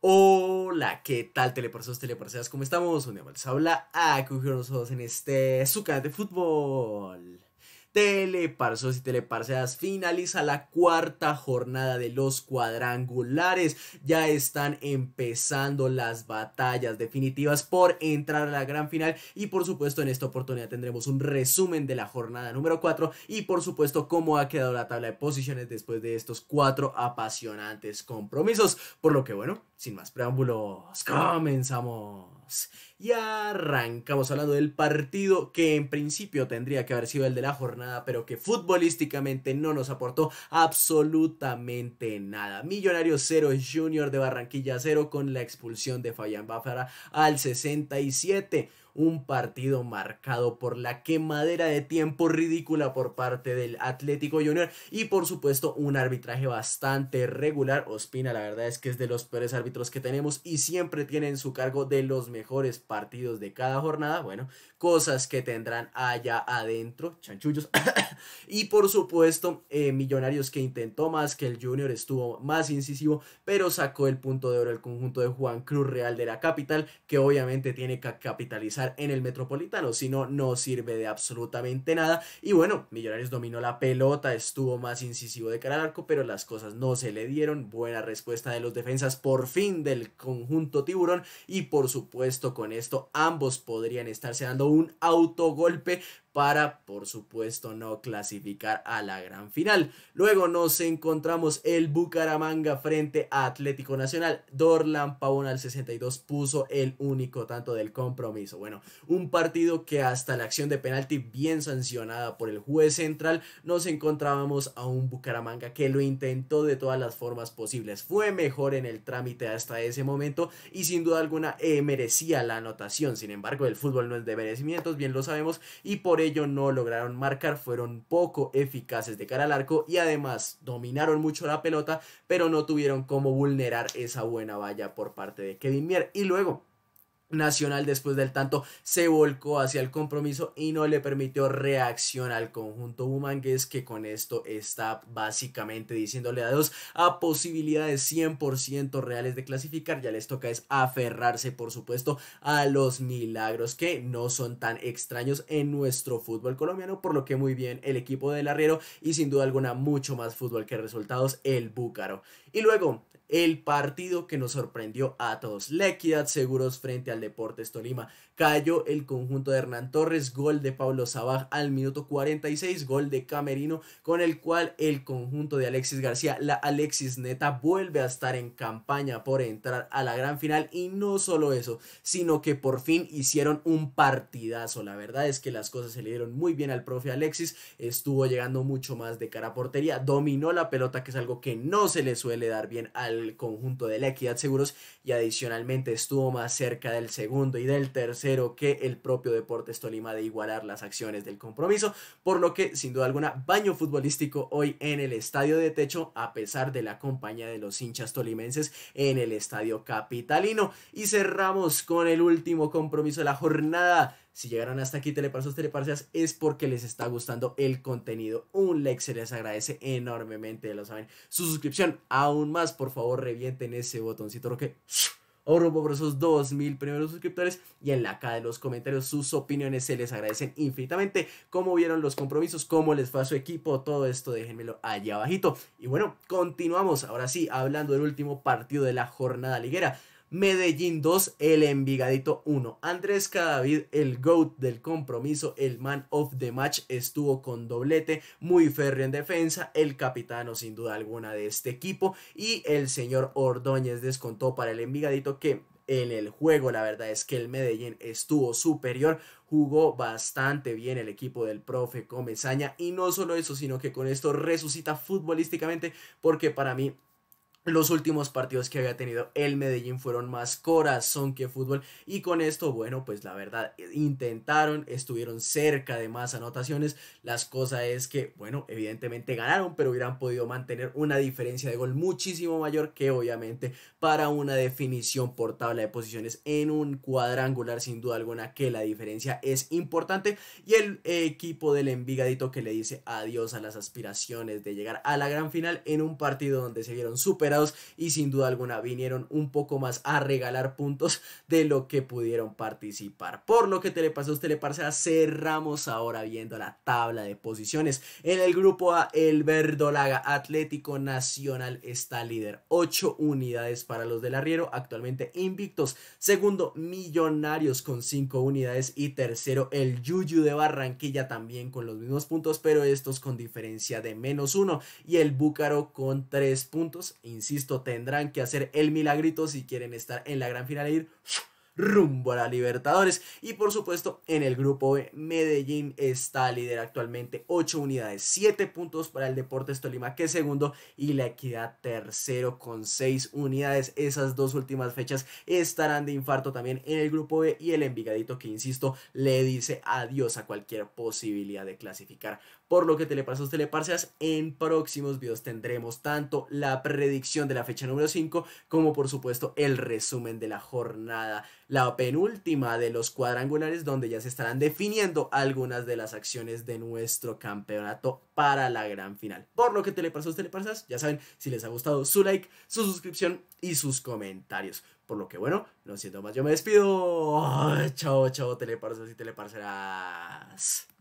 Hola, ¿qué tal teleporceos, teleporceas? ¿Cómo estamos? Un día más les habla a nosotros en este su canal de fútbol. Teleparsos y teleparseas finaliza la cuarta jornada de los cuadrangulares. Ya están empezando las batallas definitivas por entrar a la gran final y por supuesto en esta oportunidad tendremos un resumen de la jornada número 4 y por supuesto cómo ha quedado la tabla de posiciones después de estos cuatro apasionantes compromisos. Por lo que bueno, sin más preámbulos, comenzamos. Y arrancamos hablando del partido que en principio tendría que haber sido el de la jornada, pero que futbolísticamente no nos aportó absolutamente nada. Millonarios 0, Junior de Barranquilla 0 con la expulsión de Fabián Báfara al 67 un partido marcado por la quemadera de tiempo ridícula por parte del Atlético Junior y por supuesto un arbitraje bastante regular. Ospina la verdad es que es de los peores árbitros que tenemos y siempre tiene en su cargo de los mejores partidos de cada jornada. Bueno, cosas que tendrán allá adentro, chanchullos. y por supuesto, eh, Millonarios que intentó más que el Junior, estuvo más incisivo, pero sacó el punto de oro el conjunto de Juan Cruz Real de la capital, que obviamente tiene que capitalizar en el Metropolitano, si no, no sirve de absolutamente nada. Y bueno, Millonarios dominó la pelota, estuvo más incisivo de cara al arco, pero las cosas no se le dieron. Buena respuesta de los defensas por fin del conjunto tiburón y por supuesto con esto ambos podrían estarse dando un autogolpe para, por supuesto, no clasificar a la gran final. Luego nos encontramos el Bucaramanga frente a Atlético Nacional. Dorlan Pavón al 62 puso el único tanto del compromiso. Bueno, un partido que hasta la acción de penalti bien sancionada por el juez central, nos encontrábamos a un Bucaramanga que lo intentó de todas las formas posibles. Fue mejor en el trámite hasta ese momento y sin duda alguna eh, merecía la anotación. Sin embargo, el fútbol no es de merecimientos, bien lo sabemos, y por ello no lograron marcar, fueron poco eficaces de cara al arco y además dominaron mucho la pelota, pero no tuvieron cómo vulnerar esa buena valla por parte de Kevin Mier. Y luego, Nacional después del tanto se volcó hacia el compromiso y no le permitió reacción al conjunto bumangués que con esto está básicamente diciéndole adiós a posibilidades 100% reales de clasificar. Ya les toca es aferrarse por supuesto a los milagros que no son tan extraños en nuestro fútbol colombiano por lo que muy bien el equipo del arriero y sin duda alguna mucho más fútbol que resultados el Búcaro. Y luego el partido que nos sorprendió a todos. La equidad seguros frente al Deportes Tolima. Cayó el conjunto de Hernán Torres, gol de Pablo Sabaj al minuto 46, gol de Camerino, con el cual el conjunto de Alexis García, la Alexis Neta, vuelve a estar en campaña por entrar a la gran final. Y no solo eso, sino que por fin hicieron un partidazo. La verdad es que las cosas se le dieron muy bien al profe Alexis, estuvo llegando mucho más de cara a portería, dominó la pelota, que es algo que no se le suele dar bien al conjunto de la Equidad Seguros y adicionalmente estuvo más cerca del segundo y del tercero que el propio Deportes Tolima de igualar las acciones del compromiso, por lo que sin duda alguna baño futbolístico hoy en el estadio de techo a pesar de la compañía de los hinchas tolimenses en el estadio capitalino. Y cerramos con el último compromiso de la jornada si llegaron hasta aquí, teleparsos, teleparcias, es porque les está gustando el contenido. Un like se les agradece enormemente, lo saben. Su suscripción, aún más, por favor, revienten ese botoncito que Ahorro por esos 2000 primeros suscriptores y en la caja de los comentarios sus opiniones se les agradecen infinitamente. Cómo vieron los compromisos, cómo les fue a su equipo, todo esto déjenmelo allá abajito. Y bueno, continuamos ahora sí hablando del último partido de la jornada liguera. Medellín 2, el Envigadito 1. Andrés Cadavid, el GOAT del compromiso, el man of the match, estuvo con doblete, muy férreo en defensa, el capitano sin duda alguna de este equipo y el señor Ordóñez descontó para el Envigadito que en el juego. La verdad es que el Medellín estuvo superior, jugó bastante bien el equipo del profe Comezaña y no solo eso, sino que con esto resucita futbolísticamente porque para mí los últimos partidos que había tenido el Medellín fueron más corazón que fútbol y con esto, bueno, pues la verdad, intentaron, estuvieron cerca de más anotaciones. Las cosas es que, bueno, evidentemente ganaron, pero hubieran podido mantener una diferencia de gol muchísimo mayor que obviamente para una definición por tabla de posiciones en un cuadrangular, sin duda alguna que la diferencia es importante y el equipo del Envigadito que le dice adiós a las aspiraciones de llegar a la gran final en un partido donde se vieron súper y sin duda alguna vinieron un poco más a regalar puntos de lo que pudieron participar. Por lo que Telepasos Teleparcea cerramos ahora viendo la tabla de posiciones. En el grupo A, el Verdolaga Atlético Nacional está líder. 8 unidades para los del Arriero, actualmente invictos. Segundo, Millonarios con 5 unidades. Y tercero, el Yuyu de Barranquilla también con los mismos puntos, pero estos con diferencia de menos uno. Y el Búcaro con 3 puntos. Insisto, tendrán que hacer el milagrito si quieren estar en la gran final e ir rumbo a la Libertadores. Y por supuesto, en el grupo B, Medellín está líder actualmente, 8 unidades, 7 puntos para el Deportes Tolima, que es segundo, y la Equidad tercero con 6 unidades. Esas dos últimas fechas estarán de infarto también en el grupo B y el Envigadito, que insisto, le dice adiós a cualquier posibilidad de clasificar. Por lo que Telepasos Teleparcias, en próximos videos tendremos tanto la predicción de la fecha número 5 como por supuesto el resumen de la jornada la penúltima de los cuadrangulares donde ya se estarán definiendo algunas de las acciones de nuestro campeonato para la gran final. Por lo que telepasos, teleparsas, ya saben, si les ha gustado su like, su suscripción y sus comentarios. Por lo que bueno, no siento más, yo me despido. chao, chao, teleparsas y teleparceras.